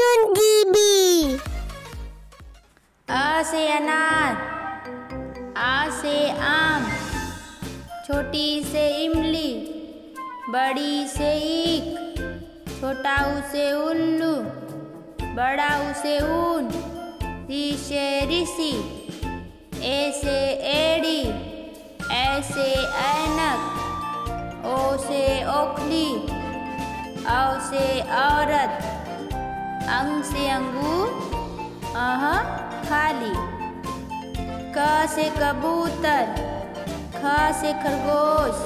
अर्जुन दीदी आ से अनार, आ से आम, छोटी से इमली, बड़ी से ईख, छोटा उसे उल्लू, बड़ा उसे ऊन, री से ऋषि, ए से एड़ी ऐसे ऐनक, ओ से ओखली, औ से औरत। अंग से अंगूर अह खाली क से कबूतर ख से खरगोश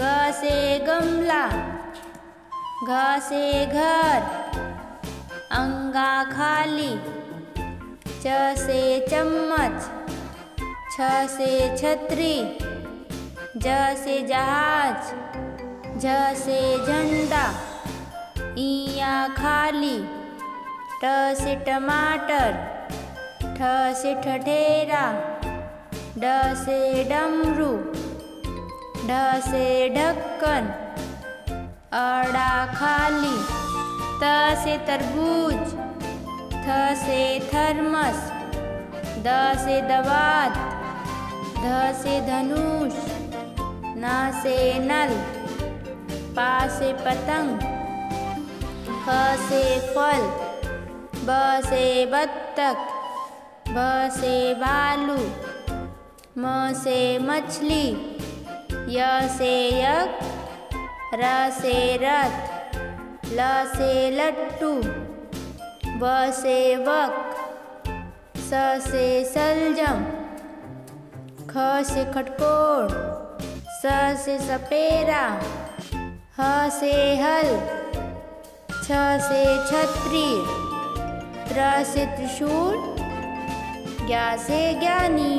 ग से गमला घ से घर, अंगा खाली च से चम्मच छ से छतरी ज से जहाज़ झ से झंडा। इया खाली ट से टमाटर ठ से ठठेरा ड से डमरू ढ से ढक्कन, अड़ा खाली त से तरबूज थ से थर्मस द से दवात ध से धनुष न से नल पा से पतंग से फल ब से बत्तख भ से भालू म से मछली य से यक र से रथ ल से लट्टू ब से वक स से सलजम ख से खटकोर स से सपेरा ह से हल छ से छत्री त्र से त्रिशूल ज्ञा से ज्ञानी।